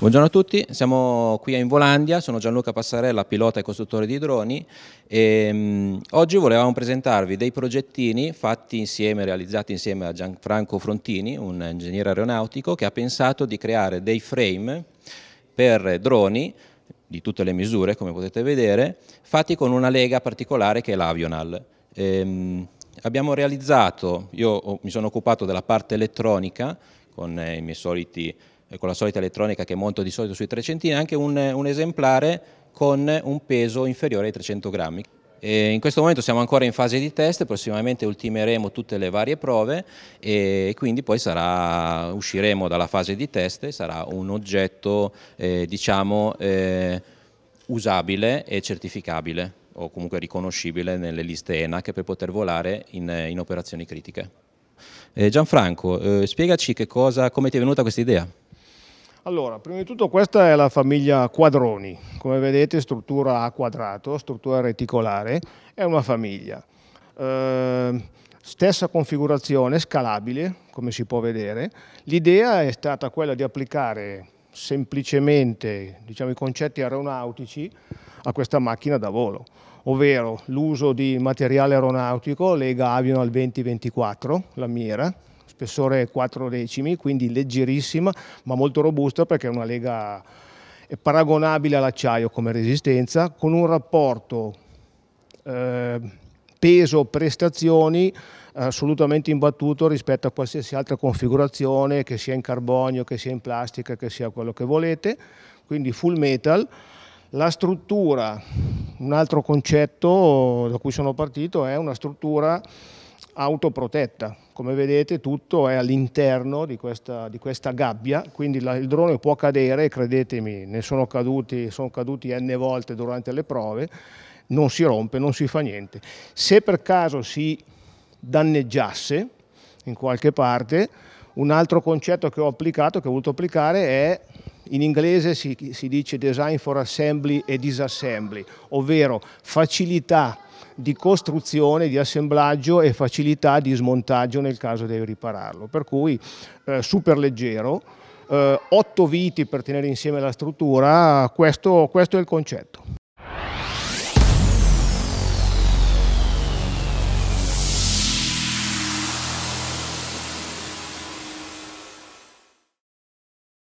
Buongiorno a tutti, siamo qui a Involandia, sono Gianluca Passarella, pilota e costruttore di droni e um, oggi volevamo presentarvi dei progettini fatti insieme, realizzati insieme a Gianfranco Frontini, un ingegnere aeronautico che ha pensato di creare dei frame per droni di tutte le misure, come potete vedere, fatti con una lega particolare che è l'Avional. Um, abbiamo realizzato, io mi sono occupato della parte elettronica con eh, i miei soliti con la solita elettronica che monto di solito sui 3 centini, anche un, un esemplare con un peso inferiore ai 300 grammi. E in questo momento siamo ancora in fase di test, prossimamente ultimeremo tutte le varie prove e quindi poi sarà, usciremo dalla fase di test e sarà un oggetto eh, diciamo, eh, usabile e certificabile o comunque riconoscibile nelle liste ENAC per poter volare in, in operazioni critiche. Eh, Gianfranco, eh, spiegaci cosa, come ti è venuta questa idea? Allora, prima di tutto questa è la famiglia Quadroni, come vedete struttura a quadrato, struttura reticolare, è una famiglia. Eh, stessa configurazione, scalabile, come si può vedere. L'idea è stata quella di applicare semplicemente diciamo, i concetti aeronautici a questa macchina da volo, ovvero l'uso di materiale aeronautico, lega Avion al 2024, la mira, spessore 4 decimi, quindi leggerissima ma molto robusta perché è una lega paragonabile all'acciaio come resistenza, con un rapporto eh, peso-prestazioni assolutamente imbattuto rispetto a qualsiasi altra configurazione, che sia in carbonio, che sia in plastica, che sia quello che volete, quindi full metal. La struttura, un altro concetto da cui sono partito, è una struttura autoprotetta. Come vedete tutto è all'interno di di questa, gabbia, quindi la, il drone può cadere, credetemi, ne sono caduti, sono caduti n volte durante le prove, non si rompe, non si fa niente. Se per caso si danneggiasse in qualche parte, un altro concetto che ho applicato, che ho voluto applicare è in inglese si, si dice design for assembly e disassembly, ovvero facilità di costruzione, di assemblaggio e facilità di smontaggio nel caso devi ripararlo. Per cui eh, super leggero, eh, otto viti per tenere insieme la struttura, questo, questo è il concetto.